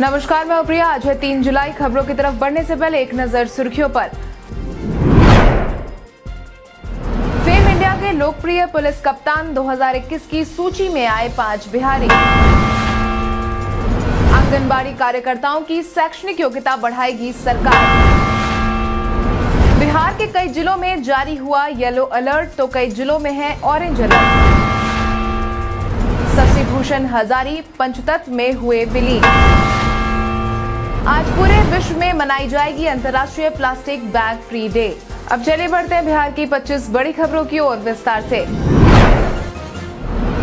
नमस्कार, मैं प्रिया। आज है तीन जुलाई। खबरों की तरफ़ बढ़ने से पहले एक नज़र सुर्खियों पर। फेम इंडिया के लोकप्रिय पुलिस कप्तान 2021 की सूची में आए पाँच बिहारी। आंगनबाड़ी कार्यकर्ताओं की शैक्षणिक योग्यता बढ़ाएगी सरकार। बिहार के कई जिलों में जारी हुआ येलो अलर्ट तो कई जिलों में है ऑरेंज अलर्ट। शशि भूषण हजारी पंचतत्व में हुए विलीन में मनाई जाएगी अंतर्राष्ट्रीय प्लास्टिक बैग फ्री डे। अब चले बढ़ते हैं बिहार की 25 बड़ी खबरों की ओर विस्तार से।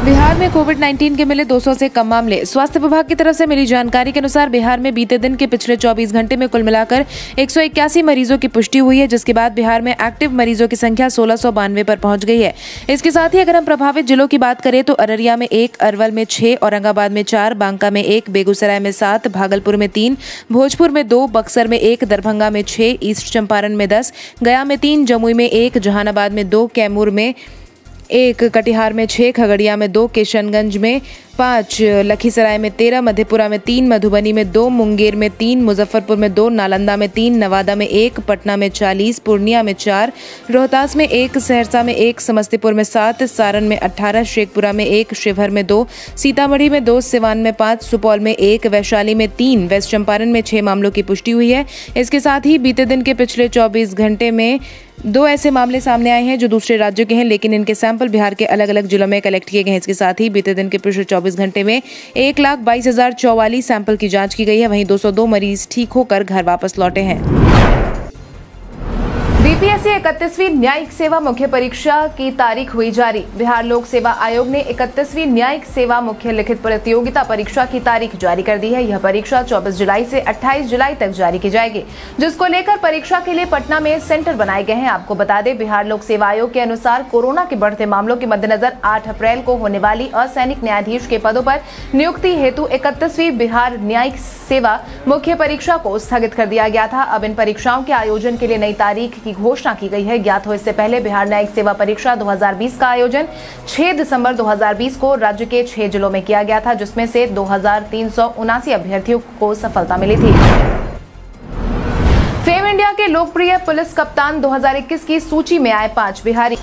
बिहार में कोविड 19 के मिले 200 से कम मामले। स्वास्थ्य विभाग की तरफ़ से मिली जानकारी के अनुसार बिहार में बीते दिन के पिछले 24 घंटे में कुल मिलाकर एक सौ इक्यासी मरीजों की पुष्टि हुई है, जिसके बाद बिहार में एक्टिव मरीजों की संख्या सोलह सौ बानवे पर पहुँच गई है। इसके साथ ही अगर हम प्रभावित जिलों की बात करें तो अररिया में एक, अरवल में छह, औरंगाबाद में चार, बांका में एक, बेगूसराय में सात, भागलपुर में तीन, भोजपुर में दो, बक्सर में एक, दरभंगा में छह, ईस्ट चंपारण में दस, गया में तीन, जमुई में एक, जहानाबाद में दो, कैमूर में एक कटिहार में छह खगड़िया में दो किशनगंज में पाँच, लखीसराय में तेरह, मधेपुरा में तीन, मधुबनी में दो, मुंगेर में तीन, मुजफ्फरपुर में दो, नालंदा में तीन, नवादा में एक, पटना में चालीस, पूर्णिया में चार, रोहतास में एक, सहरसा में एक, समस्तीपुर में सात, सारण में अट्ठारह शेखपुरा में एक, शिवहर में दो, सीतामढ़ी में दो, सिवान में पाँच, सुपौल में एक, वैशाली में तीन, वेस्ट चंपारण में छह मामलों की पुष्टि हुई है। इसके साथ ही बीते दिन के पिछले चौबीस घंटे में दो ऐसे मामले सामने आए हैं जो दूसरे राज्यों के हैं, लेकिन इनके सैंपल बिहार के अलग अलग जिलों में कलेक्ट किए गए हैं। इसके साथ ही बीते दिन के पिछले चौबीस घंटे में एक लाख बाईस हज़ार चौवालीस सैंपल की जाँच की गई है। वहीं 202 मरीज़ ठीक होकर घर वापस लौटे हैं। बीपीएससी इकतीसवीं न्यायिक सेवा मुख्य परीक्षा की तारीख हुई जारी। बिहार लोक सेवा आयोग ने इकतीसवीं न्यायिक सेवा मुख्य लिखित प्रतियोगिता परीक्षा की तारीख जारी कर दी है। यह परीक्षा 24 जुलाई से 28 जुलाई तक जारी की जाएगी, जिसको लेकर परीक्षा के लिए पटना में सेंटर बनाए गए हैं। आपको बता दें, बिहार लोक सेवा आयोग के अनुसार कोरोना के बढ़ते मामलों के मद्देनजर आठ अप्रैल को होने वाली असैनिक न्यायाधीश के पदों पर नियुक्ति हेतु इकतीसवीं बिहार न्यायिक सेवा मुख्य परीक्षा को स्थगित कर दिया गया था। अब इन परीक्षाओं के आयोजन के लिए नई तारीख की घोषणा की गई है। ज्ञात हो, इससे पहले बिहार न्यायिक सेवा परीक्षा 2020 का आयोजन 6 दिसंबर 2020 को राज्य के छह जिलों में किया गया था, जिसमें से दो अभ्यर्थियों को सफलता मिली थी। फेम इंडिया के लोकप्रिय पुलिस कप्तान 2021 की सूची में आए पाँच बिहारी।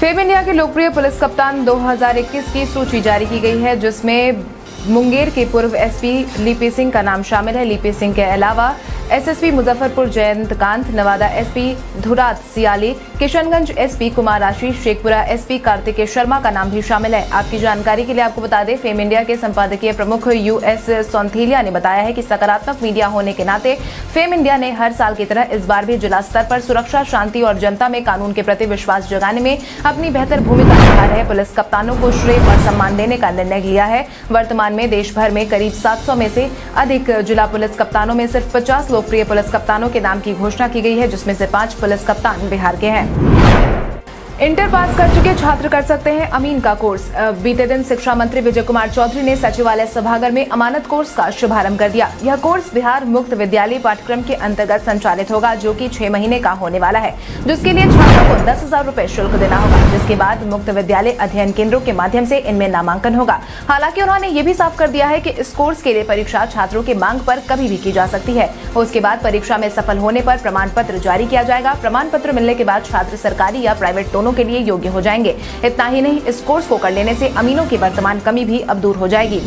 फेम इंडिया के लोकप्रिय पुलिस कप्तान 2021 की सूची जारी की गई है, जिसमें मुंगेर के पूर्व एसपी लिपि सिंह का नाम शामिल है। लिपि सिंह के अलावा SSP Muzaffarpur Jayant Kant Nawada SP Dhurat Siyali, Kishanganj SP Kumar Ashish, Sheikhpura SP Kartikeya Sharma का नाम भी शामिल है। आपकी जानकारी के लिए आपको बता दें, फेम इंडिया के संपादकीय प्रमुख यूएस सौंथेलिया ने बताया है कि सकारात्मक मीडिया होने के नाते फेम इंडिया ने हर साल की तरह इस बार भी जिला स्तर पर सुरक्षा, शांति और जनता में कानून के प्रति विश्वास जगाने में अपनी बेहतर भूमिका निभा रहे पुलिस कप्तानों को श्रेय और सम्मान देने का निर्णय लिया है। वर्तमान में देश भर में करीब सात सौ में से अधिक जिला पुलिस कप्तानों में सिर्फ़ पचास लोकप्रिय पुलिस कप्तानों के नाम की घोषणा की गई है, जिसमें से पाँच पुलिस कप्तान बिहार के हैं। इंटर पास कर चुके छात्र कर सकते हैं अमीन का कोर्स बीते दिन शिक्षा मंत्री विजय कुमार चौधरी ने सचिवालय सभागार में अमानत कोर्स का शुभारंभ कर दिया। यह कोर्स बिहार मुक्त विद्यालय पाठ्यक्रम के अंतर्गत संचालित होगा, जो कि छह महीने का होने वाला है, जिसके लिए छात्रों को दस हज़ार रूपए शुल्क देना होगा। जिसके बाद मुक्त विद्यालय अध्ययन केंद्रों के माध्यम ऐसी इनमें नामांकन होगा। हालाँकि उन्होंने ये भी साफ़ कर दिया है की इस कोर्स के लिए परीक्षा छात्रों की मांग आरोप कभी भी की जा सकती है। उसके बाद परीक्षा में सफल होने आरोप प्रमाण पत्र जारी किया जाएगा। प्रमाण पत्र मिलने के बाद छात्र सरकारी या प्राइवेट दोनों के लिए योग्य हो जाएँगे। इतना ही नहीं, इस कोर्स को कर लेने से अमीनों की वर्तमान कमी भी अब दूर हो जाएगी।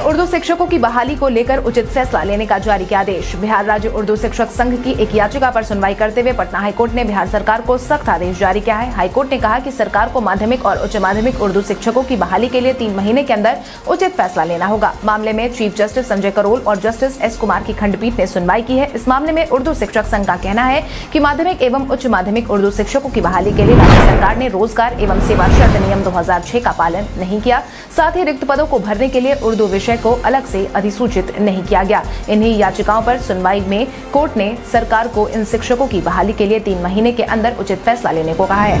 उर्दू शिक्षकों की बहाली को लेकर उचित फैसला लेने का जारी किया आदेश। बिहार राज्य उर्दू शिक्षक संघ की एक याचिका पर सुनवाई करते हुए पटना हाईकोर्ट ने बिहार सरकार को सख्त आदेश जारी किया है। हाईकोर्ट ने कहा कि सरकार को माध्यमिक और उच्च माध्यमिक उर्दू शिक्षकों की बहाली के लिए तीन महीने के अंदर उचित फैसला लेना होगा। मामले में चीफ जस्टिस संजय करोल और जस्टिस एस कुमार की खंडपीठ ने सुनवाई की है। इस मामले में उर्दू शिक्षक संघ का कहना है की माध्यमिक एवं उच्च माध्यमिक उर्दू शिक्षकों की बहाली के लिए राज्य सरकार ने रोज़गार एवं सेवा शर्त नियम दो हज़ार छह का पालन नहीं किया। साथ ही रिक्त पदों को भरने के लिए उर्दू विषय को अलग से अधिसूचित नहीं किया गया। इन्हीं याचिकाओं पर सुनवाई में कोर्ट ने सरकार को इन शिक्षकों की बहाली के लिए तीन महीने के अंदर उचित फैसला लेने को कहा है।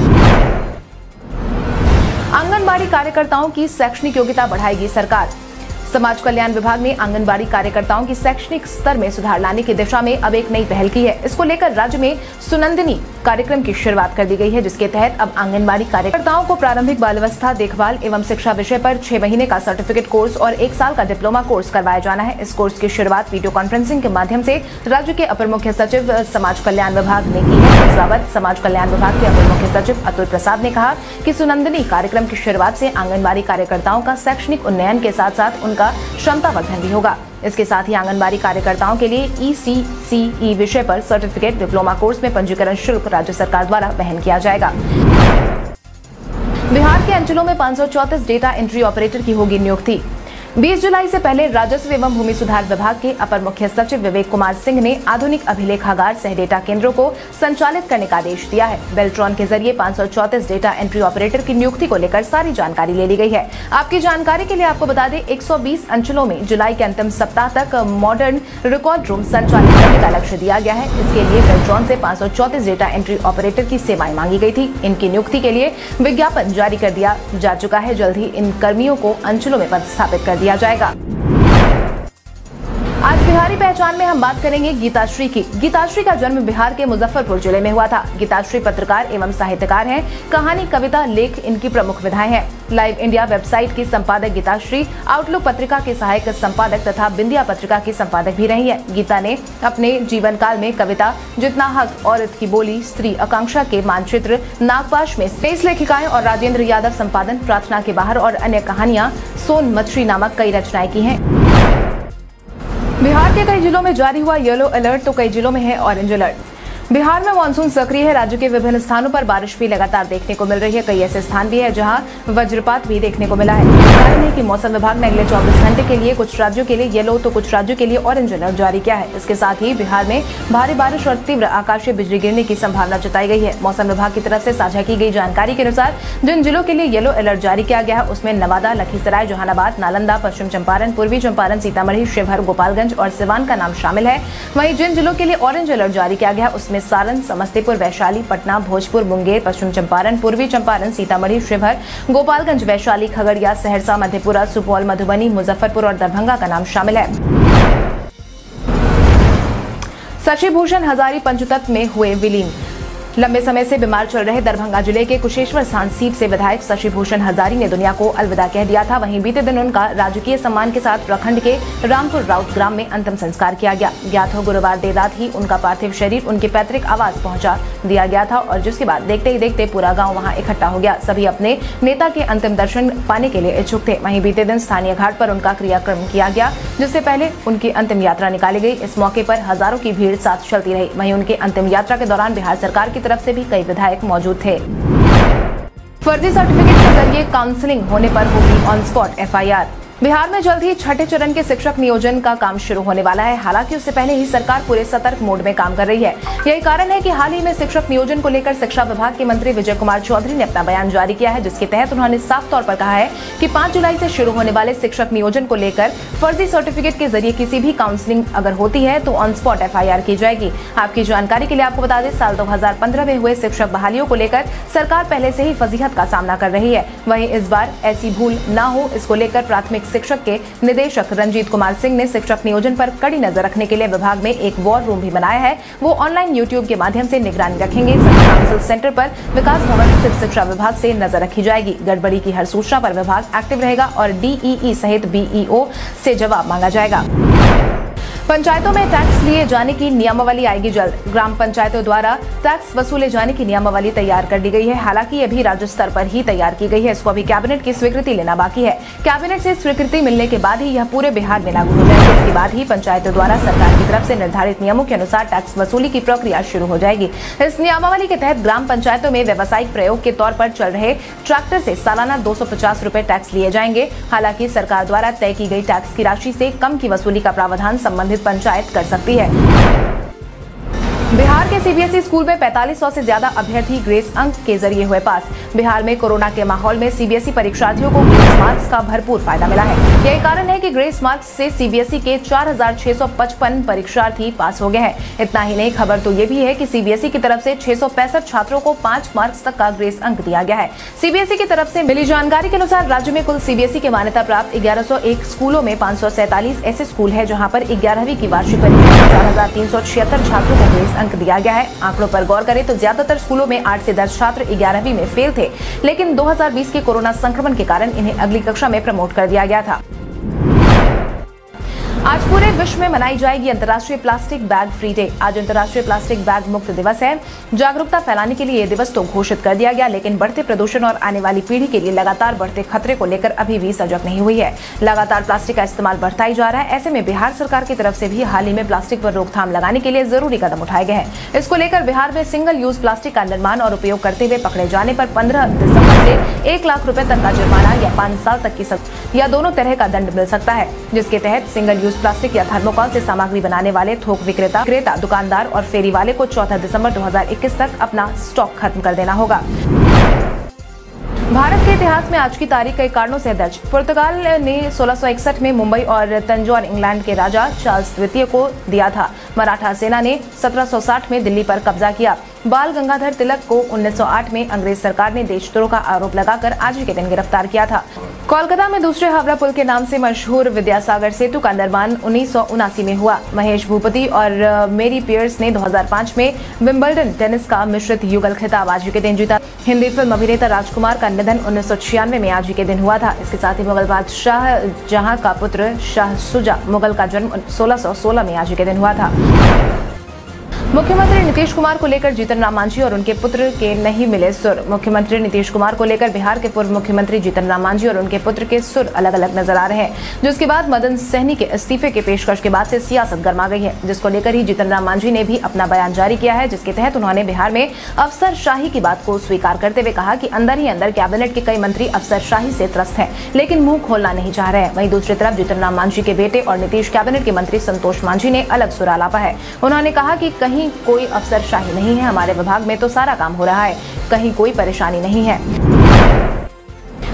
आंगनबाड़ी कार्यकर्ताओं की शैक्षणिक योग्यता बढ़ाएगी सरकार। समाज कल्याण विभाग ने आंगनबाड़ी कार्यकर्ताओं की शैक्षणिक स्तर में सुधार लाने की दिशा में अब एक नई पहल की है। इसको लेकर राज्य में सुनंदिनी कार्यक्रम की शुरुआत कर दी गई है, जिसके तहत अब आंगनबाड़ी कार्यकर्ताओं को प्रारंभिक बाल अवस्था देखभाल एवं शिक्षा विषय पर छह महीने का सर्टिफिकेट कोर्स और एक साल का डिप्लोमा कोर्स करवाया जाना है। इस कोर्स की शुरुआत वीडियो कॉन्फ्रेंसिंग के माध्यम से राज्य के अपर मुख्य सचिव समाज कल्याण विभाग ने की है। इस बाबत समाज कल्याण विभाग के अपर मुख्य सचिव अतुल प्रसाद ने कहा कि सुनंदिनी कार्यक्रम की शुरुआत से आंगनबाड़ी कार्यकर्ताओं का शैक्षणिक उन्नयन के साथ साथ उनका क्षमता वर्धन भी होगा। इसके साथ ही आंगनबाड़ी कार्यकर्ताओं के लिए ई विषय पर सर्टिफिकेट डिप्लोमा कोर्स में पंजीकरण शुल्क राज्य सरकार द्वारा वहन किया जाएगा। बिहार के अंचलों में पाँच डेटा एंट्री ऑपरेटर की होगी नियुक्ति। 20 जुलाई से पहले राजस्व एवं भूमि सुधार विभाग के अपर मुख्य सचिव विवेक कुमार सिंह ने आधुनिक अभिलेखागार सह डेटा केंद्रों को संचालित करने का आदेश दिया है। बेल्ट्रॉन के ज़रिए पाँच डेटा एंट्री ऑपरेटर की नियुक्ति को लेकर सारी जानकारी ले ली गई है। आपकी जानकारी के लिए आपको बता दें 120 अंचलों में जुलाई के अंतिम सप्ताह तक मॉडर्न रिकॉर्ड रूम संचालित करने का लक्ष्य दिया गया है। इसके लिए बेल्ट्रॉन से पाँच डेटा एंट्री ऑपरेटर की सेवाएँ मांगी गई थी। इनकी नियुक्ति के लिए विज्ञापन जारी कर दिया जा चुका है। जल्द ही इन कर्मियों को अंचलों में पदस्थापित कर दिया जाएगा आज बिहारी पहचान में हम बात करेंगे गीताश्री की। गीताश्री का जन्म बिहार के मुजफ्फरपुर ज़िले में हुआ था। गीताश्री पत्रकार एवं साहित्यकार हैं। कहानी, कविता, लेख इनकी प्रमुख विधाएँ हैं। लाइव इंडिया वेबसाइट की संपादक गीताश्री, आउटलुक पत्रिका के सहायक संपादक तथा बिंदिया पत्रिका की संपादक भी रही है। गीता ने अपने जीवन काल में कविता, जितना हक औरत की बोली, स्त्री आकांक्षा के मानचित्र, नागपाश में स्पेस लेखिकाएँ और राजेंद्र यादव संपादन, प्रार्थना के बाहर और अन्य कहानियाँ सोन मछली नामक कई रचनाएँ की हैं। बिहार के कई जिलों में जारी हुआ येलो अलर्ट तो कई जिलों में है ऑरेंज अलर्ट। बिहार में मानसून सक्रिय है। राज्य के विभिन्न स्थानों पर बारिश भी लगातार देखने को मिल रही है। कई ऐसे स्थान भी है जहाँ वज्रपात भी देखने को मिला है। कारण कि मौसम विभाग ने अगले 24 घंटे के लिए कुछ राज्यों के लिए येलो तो कुछ राज्यों के लिए ऑरेंज अलर्ट जारी किया है। इसके साथ ही बिहार में भारी बारिश और तीव्र आकाशीय बिजली गिरने की संभावना जताई गई है। मौसम विभाग की तरफ़ से साझा की गई जानकारी के अनुसार जिन जिलों के लिए येलो अलर्ट जारी किया गया है, उसमें नवादा, लखीसराय, जहानाबाद, नालंदा, पश्चिम चंपारण, पूर्वी चंपारण, सीतामढ़ी, शिवहर, गोपालगंज और सिवान का नाम शामिल है। वहीं जिन जिलों के लिए ऑरेंज अलर्ट जारी किया गया उसमें में सारण समस्तीपुर, वैशाली, पटना, भोजपुर, मुंगेर, पश्चिम चंपारण, पूर्वी चंपारण, सीतामढ़ी, शिवहर, गोपालगंज, वैशाली, खगड़िया, सहरसा, मधेपुरा, सुपौल, मधुबनी, मुजफ्फरपुर और दरभंगा का नाम शामिल है। शशिभूषण हजारी पंचतत्व में हुए विलीन। लंबे समय से बीमार चल रहे दरभंगा ज़िले के कुशेश्वर स्थान सीट से विधायक शशिभूषण हजारी ने दुनिया को अलविदा कह दिया था। वहीं बीते दिन उनका राजकीय सम्मान के साथ प्रखंड के रामपुर राउत ग्राम में अंतिम संस्कार किया गया। ज्ञात हो, गुरुवार देर रात ही उनका पार्थिव शरीर उनके पैतृक आवास पहुँचा दिया गया था और जिसके बाद देखते ही देखते पूरा गाँव वहाँ इकट्ठा हो गया। सभी अपने नेता के अंतिम दर्शन पाने के लिए इच्छुक थे। वहीं बीते दिन स्थानीय घाट पर उनका क्रियाक्रम किया गया, जिससे पहले उनकी अंतिम यात्रा निकाली गई। इस मौके पर हज़ारों की भीड़ साथ चलती रही। वहीं उनके अंतिम यात्रा के दौरान बिहार सरकार की की तरफ़ से भी कई विधायक मौजूद थे। फर्जी सर्टिफिकेट के ज़रिए काउंसलिंग होने पर होगी ऑन स्पॉट एफआईआर बिहार में जल्द ही छठे चरण के शिक्षक नियोजन का काम शुरू होने वाला है। हालाँकि उससे पहले ही सरकार पूरे सतर्क मोड में काम कर रही है। यही कारण है कि हाल ही में शिक्षक नियोजन को लेकर शिक्षा विभाग के मंत्री विजय कुमार चौधरी ने अपना बयान जारी किया है, जिसके तहत उन्होंने साफ़ तौर पर कहा है कि पाँच जुलाई से शुरू होने वाले शिक्षक नियोजन को लेकर फर्जी सर्टिफिकेट के ज़रिए किसी भी काउंसलिंग अगर होती है तो ऑन स्पॉट एफ़ की जाएगी। आपकी जानकारी के लिए आपको बता दें, साल दो हज़ार पंद्रह में हुए शिक्षक बहालियों को लेकर सरकार पहले से ही फजीहत का सामना कर रही है। वही इस बार ऐसी भूल न हो, इसको लेकर प्राथमिक शिक्षक के निदेशक रंजीत कुमार सिंह ने शिक्षक नियोजन पर कड़ी नज़र रखने के लिए विभाग में एक वॉर रूम भी बनाया है। वो ऑनलाइन यूट्यूब के माध्यम से निगरानी रखेंगे। काउंसिल सेंटर पर विकास भवन स्थित शिक्षा विभाग से नज़र रखी जाएगी। गड़बड़ी की हर सूचना पर विभाग एक्टिव रहेगा और डीईई सहित बीईओ से जवाब मांगा जाएगा। पंचायतों में टैक्स लिए जाने की नियमावली आएगी जल्द। ग्राम पंचायतों द्वारा टैक्स वसूले जाने की नियमावली तैयार कर दी गई है। हालाँकि ये भी राज्य स्तर पर ही तैयार की गई है। इसको अभी कैबिनेट की स्वीकृति लेना बाकी है। कैबिनेट से स्वीकृति मिलने के बाद ही यह पूरे बिहार में लागू हो जाएगी। इसके बाद ही पंचायतों द्वारा सरकार की तरफ़ से निर्धारित नियमों के अनुसार टैक्स वसूली की प्रक्रिया शुरू हो जाएगी। इस नियमावली के तहत ग्राम पंचायतों में व्यवसायिक प्रयोग के तौर पर चल रहे ट्रैक्टर से सालाना दो सौ टैक्स लिए जाएँगे। हालाँकि सरकार द्वारा तय की गई टैक्स की राशि से कम की वसूली का प्रावधान संबंधित पंचायत कर सकती है। बिहार के सीबीएसई स्कूल में 4500 से ज़्यादा अभ्यर्थी ग्रेस अंक के ज़रिए हुए पास। बिहार में कोरोना के माहौल में सीबीएसई परीक्षार्थियों को ग्रेस मार्क्स का भरपूर फ़ायदा मिला है। यही कारण है कि ग्रेस मार्क्स से सीबीएसई के 4,655 परीक्षार्थी पास हो गए हैं। इतना ही नहीं खबर तो ये भी है कि सीबीएसई की तरफ़ से छह सौ पैंसठ छात्रों को पाँच मार्क्स तक का ग्रेस अंक दिया गया है। सीबीएसई की तरफ़ से मिली जानकारी के अनुसार राज्य में कुल सीबीएसई के मान्यता प्राप्त ग्यारह स्कूलों में पाँच ऐसे स्कूल है जहाँ पर ग्यारहवीं की वार्षिक परीक्षा चार छात्रों को ग्रेस अंक दिया गया है। आंकड़ों पर गौर करें तो ज़्यादातर स्कूलों में आठ से दस छात्र ग्यारहवीं में फेल थे, लेकिन 2020 के कोरोना संक्रमण के कारण इन्हें अगली कक्षा में प्रमोट कर दिया गया था। आज पूरे विश्व में मनाई जाएगी अंतर्राष्ट्रीय प्लास्टिक बैग फ्री डे। आज अंतर्राष्ट्रीय प्लास्टिक बैग मुक्त दिवस है। जागरूकता फैलाने के लिए ये दिवस तो घोषित कर दिया गया, लेकिन बढ़ते प्रदूषण और आने वाली पीढ़ी के लिए लगातार बढ़ते खतरे को लेकर अभी भी सजग नहीं हुई है। लगातार प्लास्टिक का इस्तेमाल बढ़ता ही जा रहा है। ऐसे में बिहार सरकार की तरफ़ से भी हाल ही में प्लास्टिक पर रोकथाम लगाने के लिए ज़रूरी कदम उठाए गए हैं। इसको लेकर बिहार में सिंगल यूज़ प्लास्टिक का निर्माण और उपयोग करते हुए पकड़े जाने पर पंद्रह दिसंबर से एक लाख रूपए तक का जुर्माना या पाँच साल तक की या दोनों तरह का दंड मिल सकता है, जिसके तहत सिंगल यूज़ प्लास्टिक या थर्मो थर्मोकॉल से सामग्री बनाने वाले थोक विक्रेता, क्रेता, दुकानदार और फेरी वाले को चौथा दिसंबर 2021 तक अपना स्टॉक खत्म कर देना होगा। भारत के इतिहास में आज की तारीख कई कारणों से दर्ज पुर्तगाल ने 1661 में मुंबई और तंजौर इंग्लैंड के राजा चार्ल्स द्वितीय को दिया था। मराठा सेना ने 1760 में दिल्ली पर कब्जा किया। बाल गंगाधर तिलक को 1908 में अंग्रेज़ सरकार ने देशद्रोह का आरोप लगाकर आज ही के दिन गिरफ़्तार किया था। कोलकाता में दूसरे हावड़ा पुल के नाम से मशहूर विद्यासागर सेतु का निर्माण उन्नीस सौ उनासी में हुआ। महेश भूपति और मेरी पियर्स ने 2005 में विम्बलडन टेनिस का मिश्रित युगल खिताब आज के दिन जीता। हिंदी फ़िल्म अभिनेता राजकुमार का निधन उन्नीस सौ छियानवे में आज के दिन हुआ था। इसके साथ ही मुगल बादशाह जहाँ का पुत्र शाह सुजा, मुगल का जन्म 1616 में आज के दिन हुआ था। मुख्यमंत्री नीतीश कुमार को लेकर जीतन राम मांझी और उनके पुत्र के नहीं मिले सुर। मुख्यमंत्री नीतीश कुमार को लेकर बिहार के पूर्व मुख्यमंत्री जीतन राम मांझी और उनके पुत्र के सुर अलग अलग नज़र आ रहे हैं, जिसके बाद मदन सहनी के इस्तीफे के पेशकश के बाद से सियासत गर्मा गई है। जिसको लेकर ही जीतन राम मांझी ने भी अपना बयान जारी किया है, जिसके तहत उन्होंने बिहार में अफसर की बात को स्वीकार करते हुए कहा की अंदर ही अंदर कैबिनेट के कई मंत्री अफसर शाही से त्रस्त है, लेकिन मुँह खोलना नहीं चाह रहे हैं। वही दूसरी तरफ़ जीतन राम मांझी के बेटे और नीतीश कैबिनेट के मंत्री संतोष मांझी ने अलग सुरा लापा है। उन्होंने कहा की कहीं कोई अफसरशाही नहीं है। हमारे विभाग में तो सारा काम हो रहा है। कहीं कोई परेशानी नहीं है।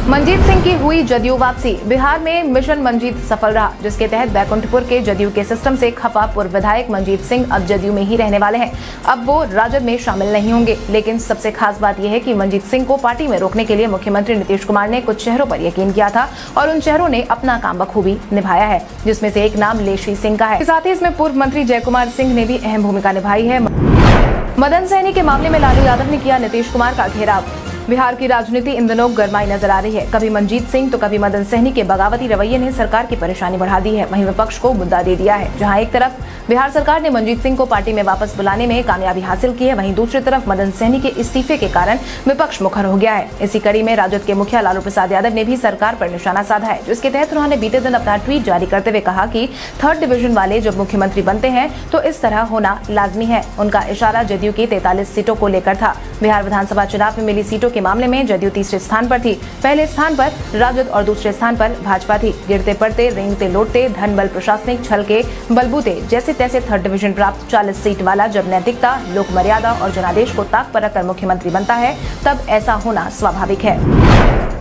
मंजीत सिंह की हुई जदयू वापसी। बिहार में मिशन मंजीत सफल रहा, जिसके तहत बैकुंठपुर के जदयू के सिस्टम से खफा पूर्व विधायक मंजीत सिंह अब जदयू में ही रहने वाले हैं। अब वो राजद में शामिल नहीं होंगे, लेकिन सबसे खास बात यह है कि मंजीत सिंह को पार्टी में रोकने के लिए मुख्यमंत्री नीतीश कुमार ने कुछ चेहरों पर यकीन किया था और उन चेहरों ने अपना काम बखूबी निभाया है, जिसमें से एक नाम लेशी सिंह का है। साथ ही इसमें पूर्व मंत्री जय कुमार सिंह ने भी अहम भूमिका निभाई है। मदन सैनी के मामले में लालू यादव ने किया नीतीश कुमार का घेराव। बिहार की राजनीति इन दिनों गरमाई नज़र आ रही है। कभी मंजीत सिंह तो कभी मदन सहनी के बगावती रवैये ने सरकार की परेशानी बढ़ा दी है। वहीं विपक्ष को मुद्दा दे दिया है, जहाँ एक तरफ़ बिहार सरकार ने मंजीत सिंह को पार्टी में वापस बुलाने में कामयाबी हासिल की है, वहीं दूसरी तरफ़ मदन सहनी के इस्तीफे के कारण विपक्ष मुखर हो गया है। इसी कड़ी में राजद के मुखिया लालू प्रसाद यादव ने भी सरकार पर निशाना साधा है, जिसके तहत उन्होंने बीते दिन अपना ट्वीट जारी करते हुए कहा की थर्ड डिवीज़न वाले जब मुख्यमंत्री बनते हैं तो इस तरह होना लाजमी है। उनका इशारा जदयू की तैतालीस सीटों को लेकर था। बिहार विधानसभा चुनाव में मिली सीटों के मामले में जदयू तीसरे स्थान पर थी। पहले स्थान पर राजद और दूसरे स्थान पर भाजपा थी। गिरते पड़ते, रेंगते लौटते धन बल प्रशासनिक छल के बलबूते। जैसे तैसे थर्ड डिवीज़न प्राप्त 40 सीट वाला जब नैतिकता, लोक मर्यादा और जनादेश को ताक पर रखकर मुख्यमंत्री बनता है, तब ऐसा होना स्वाभाविक है।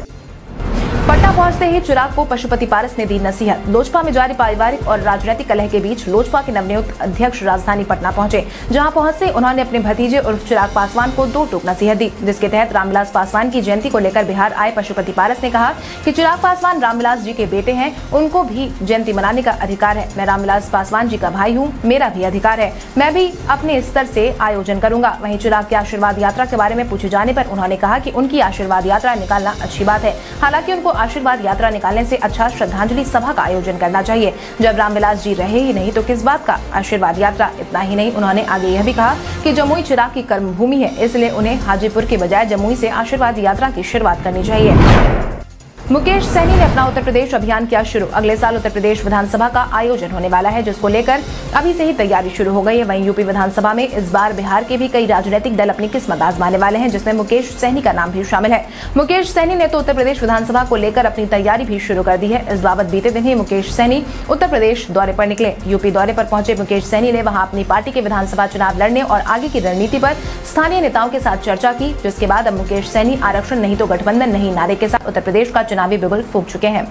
पटना पहुँचते ही चिराग को पशुपति पारस ने दी नसीहत। लोजपा में जारी पारिवारिक और राजनीतिक कलह के बीच लोजपा के नवनियुक्त अध्यक्ष राजधानी पटना पहुँचे, जहाँ पहुँचते उन्होंने अपने भतीजे उर्फ़ चिराग पासवान को दो टूक नसीहत दी, जिसके तहत रामविलास पासवान की जयंती को लेकर बिहार आए पशुपति पारस ने कहा की चिराग पासवान रामविलास जी के बेटे हैं, उनको भी जयंती मनाने का अधिकार है। मैं रामविलास पासवान जी का भाई हूँ, मेरा भी अधिकार है। मैं भी अपने स्तर से आयोजन करूँगा। वहीं चिराग की आशीर्वाद यात्रा के बारे में पूछे जाने पर उन्होंने कहा कि उनकी आशीर्वाद यात्रा निकालना अच्छी बात है। हालाँकि उनको आशीर्वाद यात्रा निकालने से अच्छा श्रद्धांजलि सभा का आयोजन करना चाहिए। जब रामविलास जी रहे ही नहीं तो किस बात का आशीर्वाद यात्रा? इतना ही नहीं, उन्होंने आगे यह भी कहा कि जमुई चिराग की कर्मभूमि है, इसलिए उन्हें हाजीपुर के बजाय जमुई से आशीर्वाद यात्रा की शुरुआत करनी चाहिए। मुकेश सैनी ने अपना उत्तर प्रदेश अभियान किया शुरू। अगले साल उत्तर प्रदेश विधानसभा का आयोजन होने वाला है, जिसको लेकर अभी से ही तैयारी शुरू हो गई है। वहीं यूपी विधानसभा में इस बार बिहार के भी कई राजनीतिक दल अपनी किस्मत आजमाने वाले हैं, जिसमें मुकेश सैनी का नाम भी शामिल है। मुकेश सैनी ने तो उत्तर प्रदेश विधानसभा को लेकर अपनी तैयारी भी शुरू कर दी है। इस बाबत बीते दिन ही मुकेश सैनी उत्तर प्रदेश दौरे पर निकले। यूपी दौरे पर पहुँचे मुकेश सैनी ने वहाँ अपनी पार्टी के विधानसभा चुनाव लड़ने और आगे की रणनीति पर स्थानीय नेताओं के साथ चर्चा की, जिसके बाद अब मुकेश सैनी आरक्षण, नहीं तो गठबंधन, नहीं नारे के साथ उत्तर प्रदेश का चुनावी बिगुल फूक चुके हैं।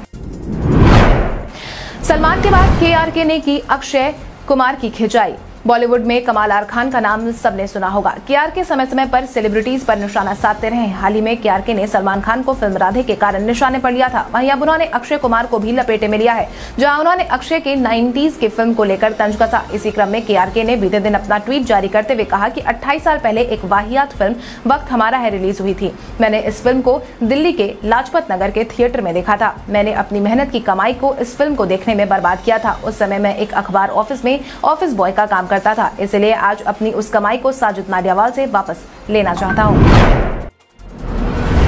सलमान के बाद के ने की अक्षय कुमार की खिंचाई। बॉलीवुड में कमाल आर खान का नाम सबने सुना होगा। केआर के समय समय पर सेलिब्रिटीज पर निशाना साधते रहे हाल ही में केआर के ने सलमान खान को फ़िल्म राधे के कारण निशाने पर लिया था। वहीं अब उन्होंने अक्षय कुमार को भी लपेटे में लिया है, जहाँ उन्होंने अक्षय के नाइन्टीज की फ़िल्म को लेकर तंज कसा। इसी क्रम में के ने बीते दिन अपना ट्वीट जारी करते हुए कहा कि अट्ठाईस साल पहले एक वाहियात फ़िल्म वक्त हमारा है रिलीज़ हुई थी। मैंने इस फ़िल्म को दिल्ली के लाजपत नगर के थिएटर में देखा था। मैंने अपनी मेहनत की कमाई को इस फ़िल्म को देखने में बर्बाद किया था। उस समय मैं एक अखबार ऑफ़िस में ऑफ़िस बॉय का काम करता था, इसलिए आज अपनी उस कमाई को साजिद नाडियावाल से वापस लेना चाहता हूँ।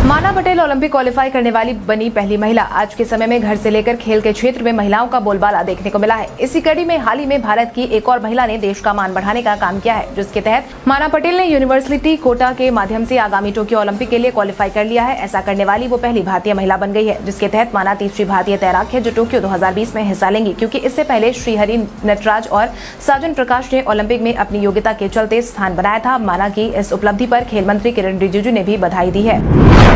माना पटेल ओलंपिक क्वालिफाई करने वाली बनी पहली महिला। आज के समय में घर से लेकर खेल के क्षेत्र में महिलाओं का बोलबाला देखने को मिला है। इसी कड़ी में हाल ही में भारत की एक और महिला ने देश का मान बढ़ाने का काम किया है, जिसके तहत माना पटेल ने यूनिवर्सिटी कोटा के माध्यम से आगामी टोक्यो ओलंपिक के लिए क्वालिफाई कर लिया है। ऐसा करने वाली वो पहली भारतीय महिला बन गई है, जिसके तहत माना तीसरी भारतीय तैराक है, जो टोक्यो दो हज़ार बीस में हिस्सा लेंगी। क्यूँकी इससे पहले श्रीहरि नटराज और साजन प्रकाश ने ओलंपिक में अपनी योग्यता के चलते स्थान बनाया था। माना की इस उपलब्धि पर खेल मंत्री किरण रिजिजू ने भी बधाई दी है।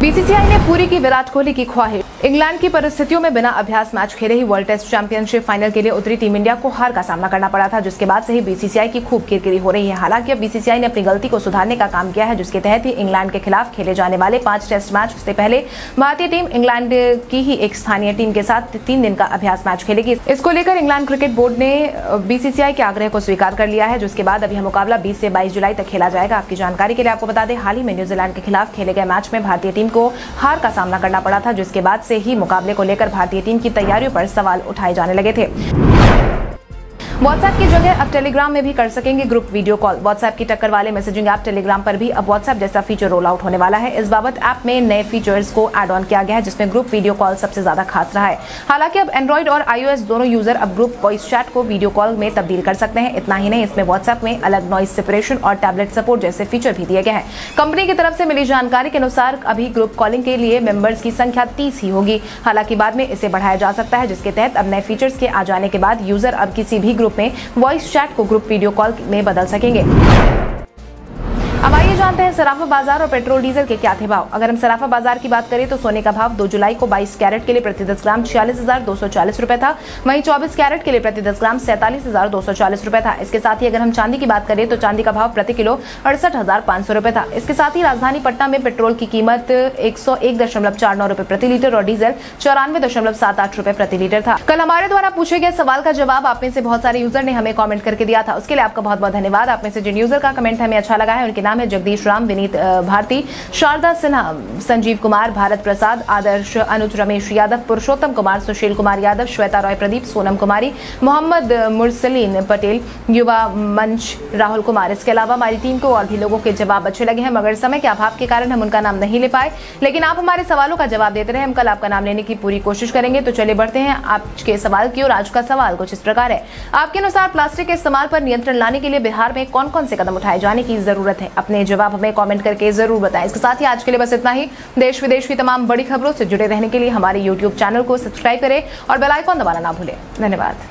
बीसीसीआई ने पूरी की विराट कोहली की ख्वाहिश। इंग्लैंड की परिस्थितियों में बिना अभ्यास मैच खेले ही वर्ल्ड टेस्ट चैंपियनशिप फाइनल के लिए उतरी टीम इंडिया को हार का सामना करना पड़ा था, जिसके बाद से ही बीसीसीआई की खूब किरकिरी हो रही है। हालाँकि अब बीसीसीआई ने अपनी गलती को सुधारने का काम किया है, जिसके तहत ही इंग्लैंड के खिलाफ खेले जाने वाले पाँच टेस्ट मैच से पहले भारतीय टीम इंग्लैंड की ही एक स्थानीय टीम के साथ तीन दिन का अभ्यास मैच खेलेगी। इसको लेकर इंग्लैंड क्रिकेट बोर्ड ने बीसीसीआई के आग्रह को स्वीकार कर लिया है, जिसके बाद अभी यह मुकाबला बीस से बाईस जुलाई तक खेला जाएगा। आपकी जानकारी के लिए आपको बता दें, हाल ही में न्यूजीलैंड के खिलाफ खेले गए मैच में भारतीय टीम को हार का सामना करना पड़ा था, जिसके बाद से ही मुकाबले को लेकर भारतीय टीम की तैयारियों पर सवाल उठाए जाने लगे थे। व्हाट्सएप की जगह अब टेलीग्राम में भी कर सकेंगे ग्रुप वीडियो कॉल व्हाट्सएप की टक्कर वाले मैसेजिंग ऐप टेलीग्राम पर भी अब व्हाट्सएप जैसा फीचर रोल आउट होने वाला है। इस बाबत ऐप में नए फीचर्स को एड ऑन किया गया है, जिसमें ग्रुप वीडियो कॉल सबसे ज़्यादा खास रहा है। हालाँकि अब एंड्रॉइड और आईओएस दोनों यूज़र अब ग्रुप वॉइस चैट को वीडियो कॉल में तब्दील कर सकते हैं। इतना ही नहीं, इसमें व्हाट्सएप में अलग नॉइस सेपरेशन और टैबलेट सपोर्ट जैसे फीचर भी दिए गए हैं। कंपनी की तरफ़ से मिली जानकारी के अनुसार अभी ग्रुप कॉलिंग के लिए मेंबर्स की संख्या तीस ही होगी। हालाँकि बाद में इसे बढ़ाया जा सकता है, जिसके तहत अब नए फीचर्स के आ जाने के बाद यूज़र अब किसी भी ग्रुप में वॉइस चैट को ग्रुप वीडियो कॉल में बदल सकेंगे। अब आइए जानते हैं सराफा बाज़ार और पेट्रोल डीजल के क्या थे भाव। अगर हम सराफा बाज़ार की बात करें तो सोने का भाव 2 जुलाई को 22 कैरेट के लिए प्रति दस ग्राम छियालीस हज़ार दो सौ चालीस रुपए था। वहीं 24 कैरेट के लिए प्रति दस ग्राम सैंतालीस हज़ार दो सौ चालीस रुपए था। इसके साथ ही अगर हम चांदी की बात करें तो चांदी का भाव प्रति किलो अड़सठ हज़ार पाँच सौ रुपए था। इसके साथ ही राजधानी पटना में पेट्रोल की कीमत एक सौ एक दशमलव चार नौ रुपए प्रति लीटर और डीजल चौरानवे दशमलव सात आठ रुपए प्रति लीटर था। कल हमारे द्वारा पूछे गए सवाल का जवाब आप में से बहुत सारे यूज़र ने हमें कॉमेंट करके दिया था। उसके लिए आपका बहुत बहुत धन्यवाद। आप में से जिन यूज़र का कमेंट हमें अच्छा लगा है, उनके नाम है जगदीश राम, विनीत भारती, शारदा सिन्हा, संजीव कुमार, भारत प्रसाद, आदर्श अनुज, रमेश यादव, पुरुषोत्तम कुमार, सुशील कुमार यादव, श्वेता रॉय प्रदीप, सोनम कुमारी, मोहम्मद मुरसलीन पटेल, युवा मंच राहुल कुमार। इसके अलावा हमारी टीम को और भी लोगों के जवाब अच्छे लगे हैं, मगर समय के अभाव के कारण हम उनका नाम नहीं ले पाए। लेकिन आप हमारे सवालों का जवाब देते रहे, हम कल आपका नाम लेने की पूरी कोशिश करेंगे। तो चले बढ़ते हैं आपके सवाल की और आज का सवाल कुछ इस प्रकार है। आपके अनुसार प्लास्टिक के इस्तेमाल पर नियंत्रण लाने के लिए बिहार में कौन कौन से कदम उठाए जाने की ज़रूरत है? अपने जवाब हमें कमेंट करके ज़रूर बताएँ। इसके साथ ही आज के लिए बस इतना ही। देश विदेश की तमाम बड़ी खबरों से जुड़े रहने के लिए हमारे यूट्यूब चैनल को सब्सक्राइब करें और बेलाइकॉन दबाना ना भूलें। धन्यवाद।